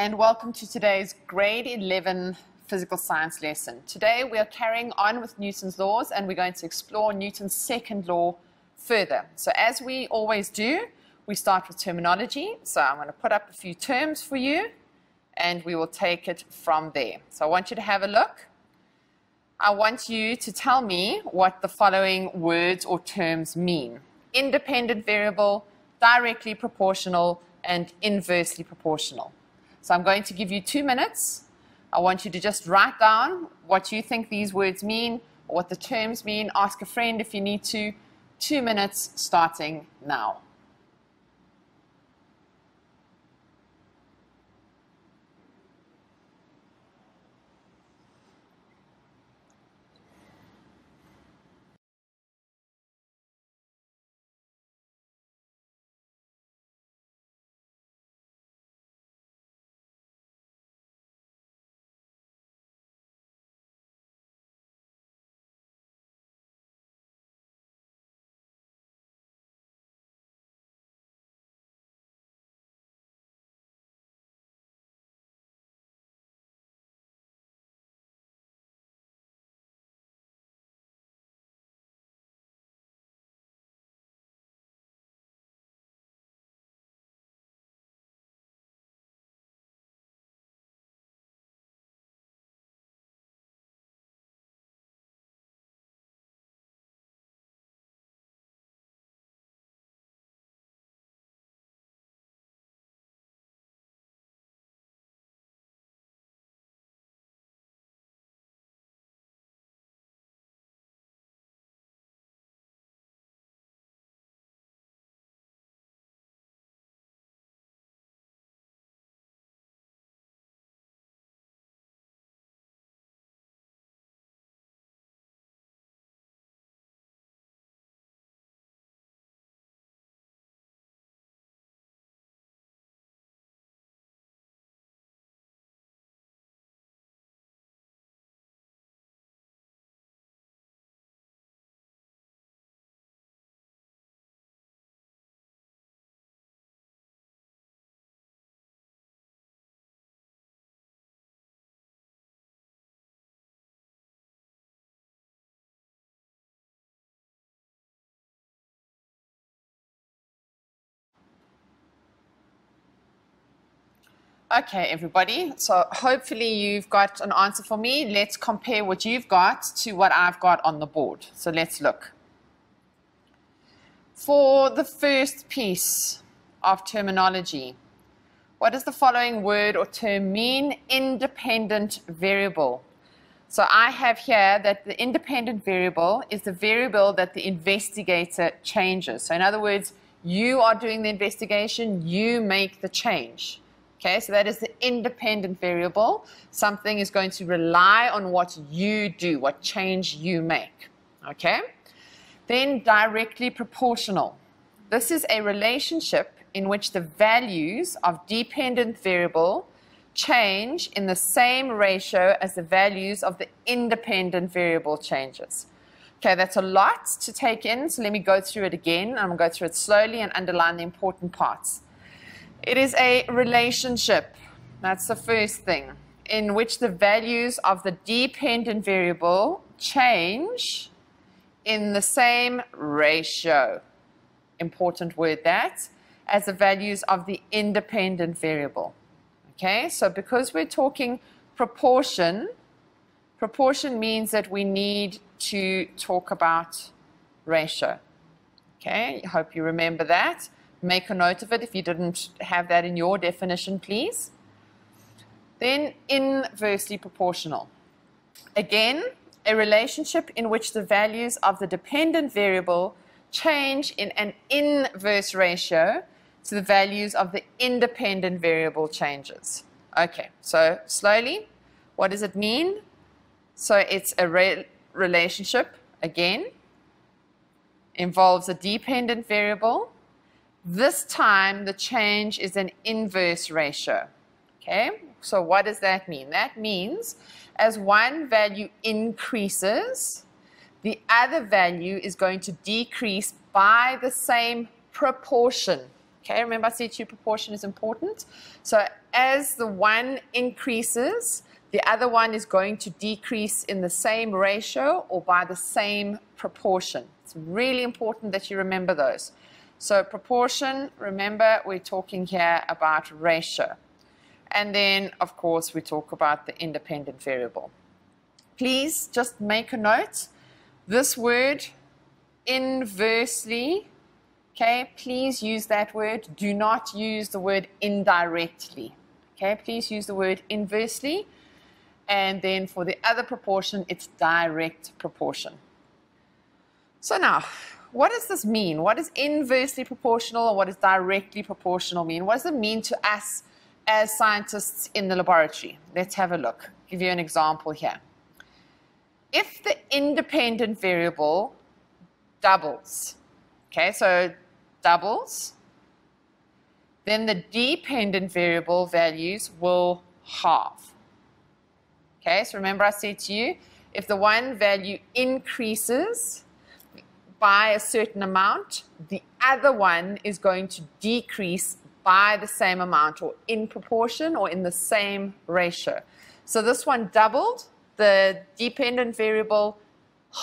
and welcome to today's grade 11 physical science lesson. Today we are carrying on with Newton's laws and we're going to explore Newton's second law further. So as we always do, we start with terminology. So I'm going to put up a few terms for you and we will take it from there. So I want you to have a look. I want you to tell me what the following words or terms mean. Independent variable, directly proportional, and inversely proportional. So I'm going to give you two minutes. I want you to just write down what you think these words mean, or what the terms mean. Ask a friend if you need to. Two minutes starting now. Okay, everybody. So hopefully you've got an answer for me. Let's compare what you've got to what I've got on the board. So let's look. For the first piece of terminology, what does the following word or term mean? Independent variable. So I have here that the independent variable is the variable that the investigator changes. So in other words, you are doing the investigation, you make the change. Okay, so that is the independent variable. Something is going to rely on what you do, what change you make. Okay, then directly proportional. This is a relationship in which the values of dependent variable change in the same ratio as the values of the independent variable changes. Okay, that's a lot to take in, so let me go through it again. I'm going to go through it slowly and underline the important parts. It is a relationship. That's the first thing, in which the values of the dependent variable change in the same ratio. Important word that, as the values of the independent variable. Okay, so because we're talking proportion, proportion means that we need to talk about ratio. Okay, I hope you remember that. Make a note of it if you didn't have that in your definition, please. Then inversely proportional. Again, a relationship in which the values of the dependent variable change in an inverse ratio to the values of the independent variable changes. Okay, so slowly, what does it mean? So it's a re relationship, again, involves a dependent variable this time, the change is an inverse ratio. Okay, so what does that mean? That means as one value increases, the other value is going to decrease by the same proportion. Okay, remember I said to you proportion is important. So as the one increases, the other one is going to decrease in the same ratio or by the same proportion. It's really important that you remember those. So proportion, remember we're talking here about ratio. And then, of course, we talk about the independent variable. Please just make a note. This word, inversely, okay, please use that word. Do not use the word indirectly. Okay, please use the word inversely. And then for the other proportion, it's direct proportion. So now, what does this mean? What does inversely proportional or what does directly proportional mean? What does it mean to us as scientists in the laboratory? Let's have a look. I'll give you an example here. If the independent variable doubles, okay, so doubles, then the dependent variable values will halve. Okay, so remember I said to you, if the one value increases by a certain amount, the other one is going to decrease by the same amount or in proportion or in the same ratio. So this one doubled, the dependent variable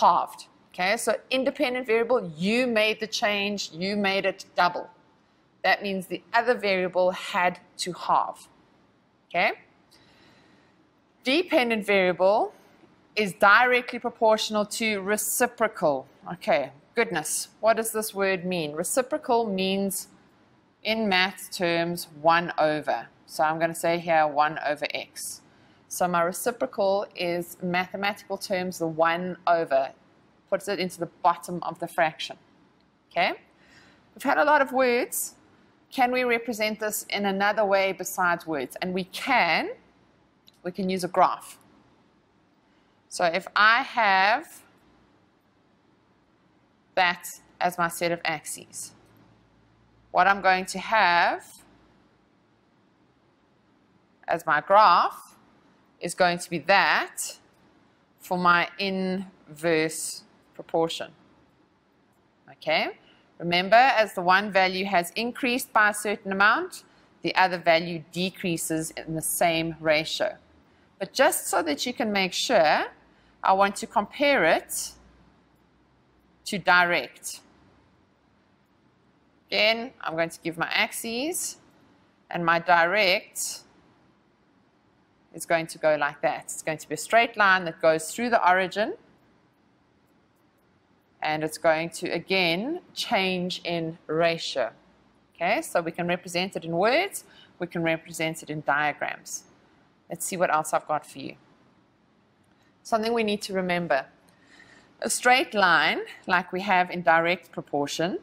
halved. Okay, so independent variable, you made the change, you made it double. That means the other variable had to halve. Okay? dependent variable is directly proportional to reciprocal. Okay, goodness, what does this word mean? Reciprocal means, in maths terms, 1 over. So I'm going to say here 1 over x. So my reciprocal is, mathematical terms, the 1 over. Puts it into the bottom of the fraction. Okay? We've had a lot of words. Can we represent this in another way besides words? And we can we can use a graph. So if I have that as my set of axes, what I'm going to have as my graph is going to be that for my inverse proportion. Okay? Remember, as the one value has increased by a certain amount, the other value decreases in the same ratio. But just so that you can make sure, I want to compare it to direct. Again, I'm going to give my axes, and my direct is going to go like that. It's going to be a straight line that goes through the origin, and it's going to, again, change in ratio. Okay, so we can represent it in words, we can represent it in diagrams. Let's see what else I've got for you. Something we need to remember. A straight line, like we have in direct proportion,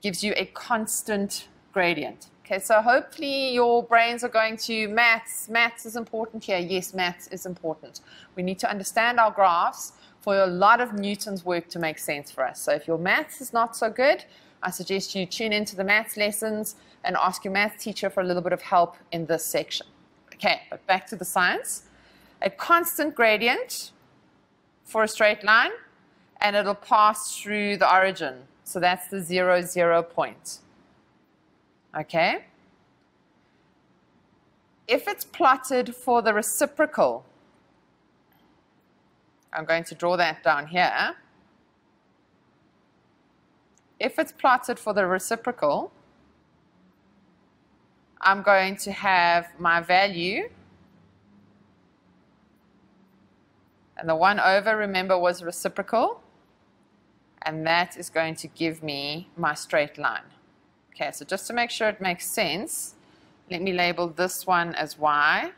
gives you a constant gradient. Okay, so hopefully your brains are going to maths. Maths is important here. Yes, maths is important. We need to understand our graphs for a lot of Newton's work to make sense for us. So if your maths is not so good, I suggest you tune into the maths lessons and ask your maths teacher for a little bit of help in this section. Okay, but back to the science. A constant gradient for a straight line, and it'll pass through the origin. So that's the zero, zero point. Okay? If it's plotted for the reciprocal, I'm going to draw that down here. If it's plotted for the reciprocal, I'm going to have my value. And the 1 over, remember, was reciprocal. And that is going to give me my straight line. Okay, so just to make sure it makes sense, let me label this one as y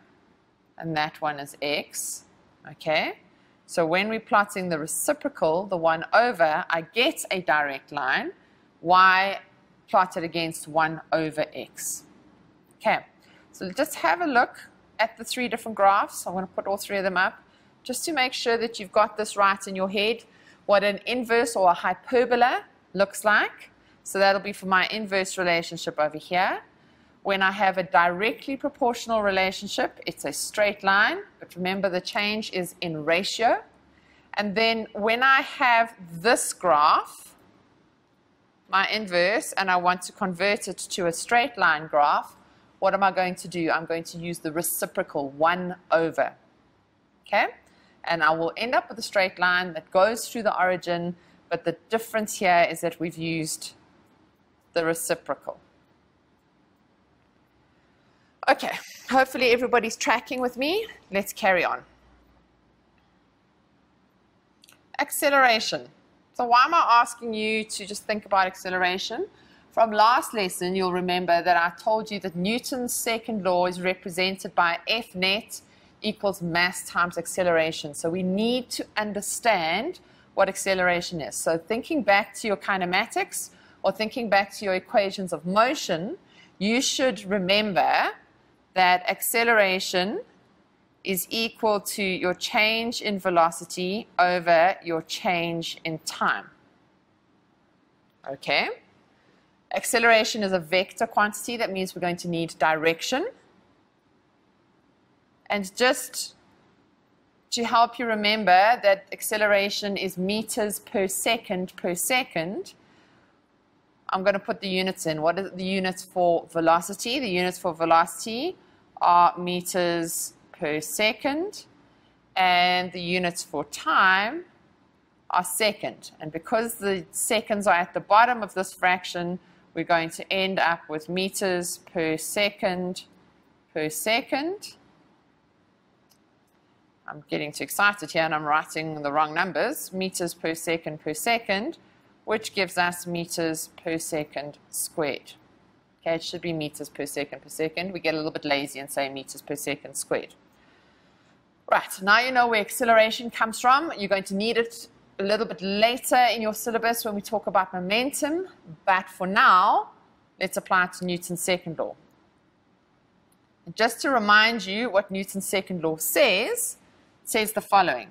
and that one as x. Okay, so when we're plotting the reciprocal, the 1 over, I get a direct line, y plotted against 1 over x. Okay, so just have a look at the three different graphs. I'm going to put all three of them up just to make sure that you've got this right in your head, what an inverse or a hyperbola looks like. So that'll be for my inverse relationship over here. When I have a directly proportional relationship, it's a straight line, but remember the change is in ratio. And then when I have this graph, my inverse and I want to convert it to a straight line graph, what am I going to do? I'm going to use the reciprocal 1 over. Okay? And I will end up with a straight line that goes through the origin, but the difference here is that we've used the reciprocal. Okay, hopefully everybody's tracking with me. Let's carry on. Acceleration. So why am I asking you to just think about acceleration? From last lesson, you'll remember that I told you that Newton's second law is represented by F net equals mass times acceleration. So we need to understand what acceleration is. So thinking back to your kinematics or thinking back to your equations of motion, you should remember that acceleration is equal to your change in velocity over your change in time. Okay? Acceleration is a vector quantity. That means we're going to need direction. And just to help you remember that acceleration is meters per second per second, I'm going to put the units in. What are the units for velocity? The units for velocity are meters per second, and the units for time are second. And because the seconds are at the bottom of this fraction, we're going to end up with meters per second per second. I'm getting too excited here and I'm writing the wrong numbers. Meters per second per second, which gives us meters per second squared. Okay, it should be meters per second per second. We get a little bit lazy and say meters per second squared. Right, now you know where acceleration comes from. You're going to need it a little bit later in your syllabus when we talk about momentum, but for now, let's apply it to Newton's second law. just to remind you what Newton's second law says, says the following.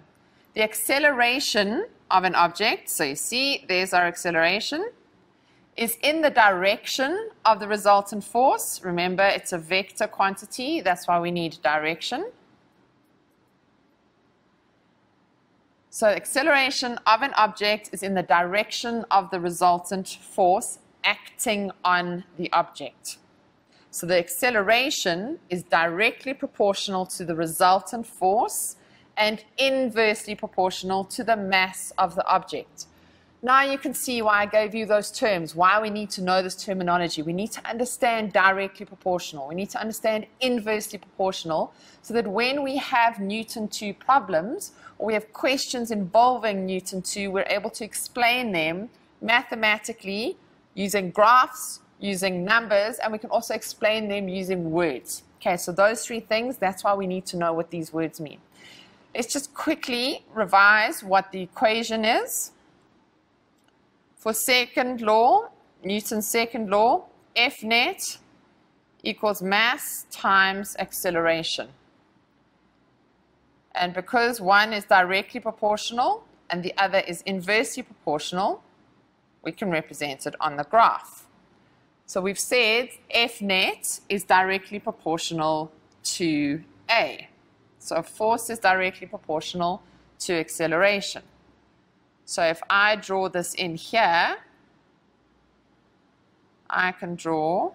The acceleration of an object, so you see there's our acceleration, is in the direction of the resultant force. Remember, it's a vector quantity, that's why we need direction. So acceleration of an object is in the direction of the resultant force acting on the object. So the acceleration is directly proportional to the resultant force and inversely proportional to the mass of the object. Now you can see why I gave you those terms, why we need to know this terminology. We need to understand directly proportional. We need to understand inversely proportional so that when we have Newton 2 problems or we have questions involving Newton 2, we're able to explain them mathematically using graphs, using numbers, and we can also explain them using words. Okay, so those three things, that's why we need to know what these words mean. Let's just quickly revise what the equation is. For second law, Newton's second law, F net equals mass times acceleration. And because one is directly proportional and the other is inversely proportional, we can represent it on the graph. So we've said F net is directly proportional to A. So force is directly proportional to acceleration. So if I draw this in here, I can draw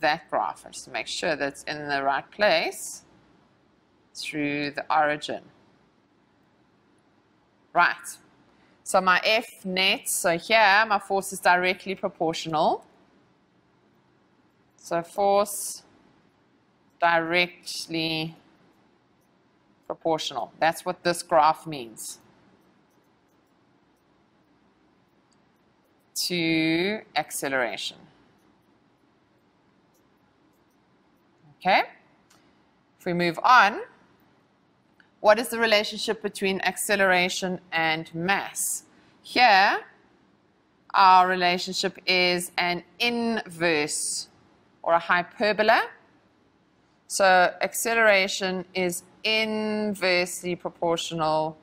that graph just to make sure that's in the right place through the origin. Right. So my F net, so here my force is directly proportional. So force directly proportional. That's what this graph means. to acceleration. Okay? If we move on, what is the relationship between acceleration and mass? Here, our relationship is an inverse or a hyperbola. So acceleration is inversely proportional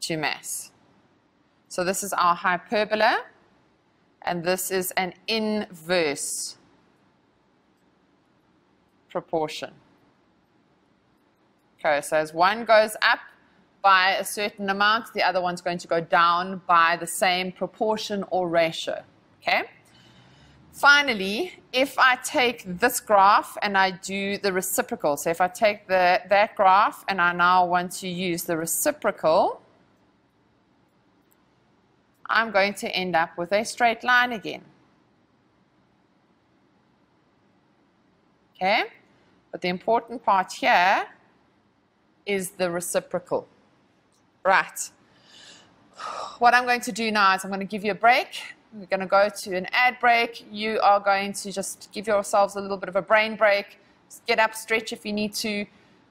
to mass. So this is our hyperbola, and this is an inverse proportion. Okay, so as one goes up by a certain amount, the other one's going to go down by the same proportion or ratio. Okay? Finally, if I take this graph and I do the reciprocal, so if I take the, that graph and I now want to use the reciprocal, I'm going to end up with a straight line again. Okay? But the important part here is the reciprocal. Right. What I'm going to do now is I'm going to give you a break. We're going to go to an ad break. You are going to just give yourselves a little bit of a brain break. Just get up, stretch if you need to.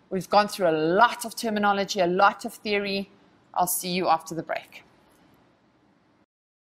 We've gone through a lot of terminology, a lot of theory. I'll see you after the break.